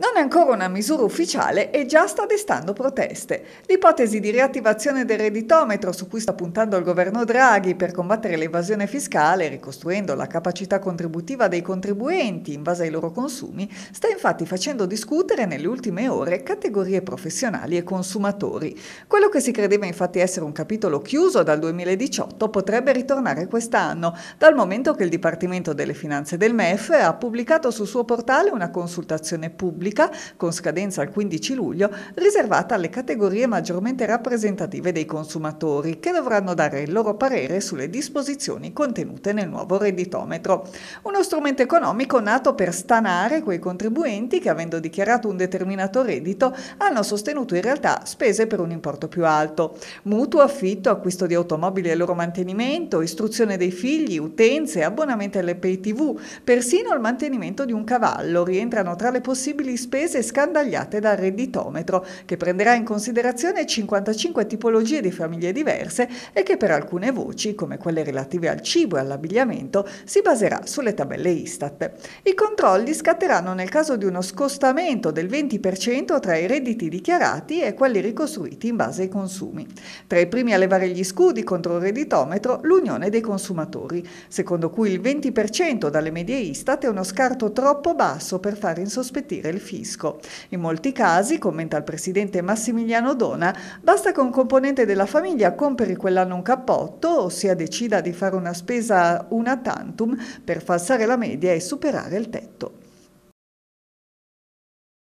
那 ancora una misura ufficiale e già sta destando proteste. L'ipotesi di riattivazione del redditometro su cui sta puntando il governo Draghi per combattere l'evasione fiscale, ricostruendo la capacità contributiva dei contribuenti in base ai loro consumi, sta infatti facendo discutere nelle ultime ore categorie professionali e consumatori. Quello che si credeva infatti essere un capitolo chiuso dal 2018 potrebbe ritornare quest'anno, dal momento che il Dipartimento delle Finanze del MEF ha pubblicato sul suo portale una consultazione pubblica, con scadenza il 15 luglio, riservata alle categorie maggiormente rappresentative dei consumatori, che dovranno dare il loro parere sulle disposizioni contenute nel nuovo redditometro. Uno strumento economico nato per stanare quei contribuenti che, avendo dichiarato un determinato reddito, hanno sostenuto in realtà spese per un importo più alto. Mutuo, affitto, acquisto di automobili e loro mantenimento, istruzione dei figli, utenze, abbonamenti alle pay tv, persino il mantenimento di un cavallo rientrano tra le possibili spese scandagliate dal redditometro, che prenderà in considerazione 55 tipologie di famiglie diverse e che per alcune voci, come quelle relative al cibo e all'abbigliamento, si baserà sulle tabelle Istat. I controlli scatteranno nel caso di uno scostamento del 20% tra i redditi dichiarati e quelli ricostruiti in base ai consumi. Tra i primi a levare gli scudi contro il redditometro, l'Unione dei consumatori, secondo cui il 20% dalle medie Istat è uno scarto troppo basso per far insospettire il fisco. In molti casi, commenta il presidente Massimiliano Dona, basta che un componente della famiglia compri quell'anno un cappotto, ossia decida di fare una spesa una tantum per falsare la media e superare il tetto.